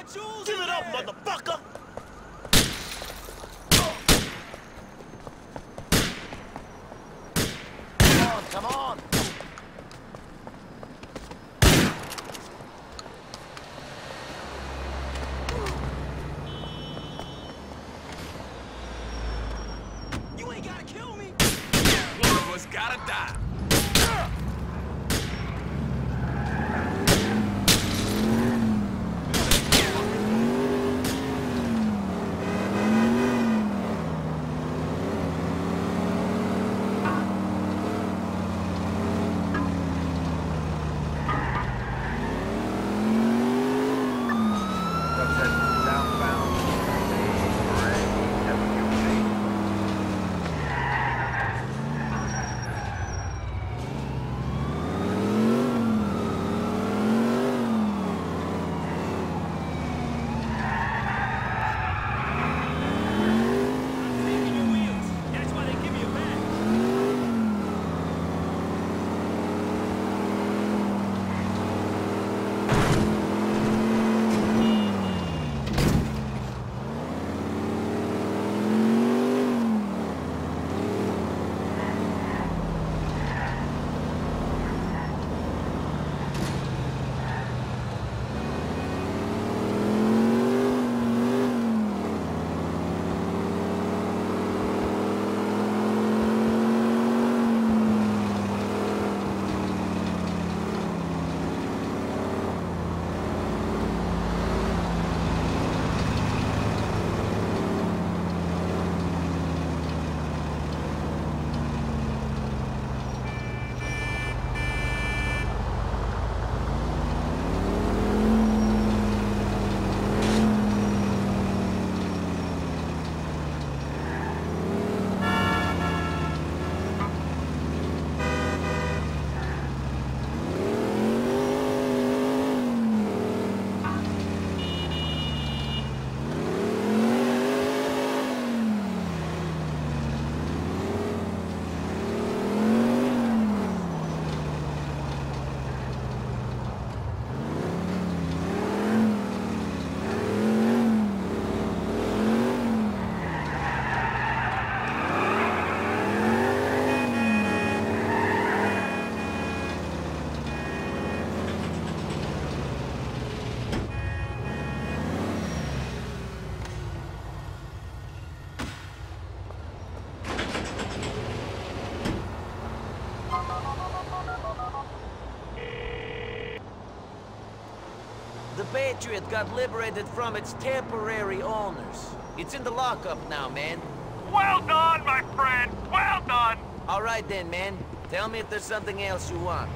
Give it up, motherfucker! Come on, come on! You ain't gotta kill me. One of us gotta die. The Patriot got liberated from its temporary owners. It's in the lockup now, man. Well done, my friend. Well done. All right then, man. Tell me if there's something else you want.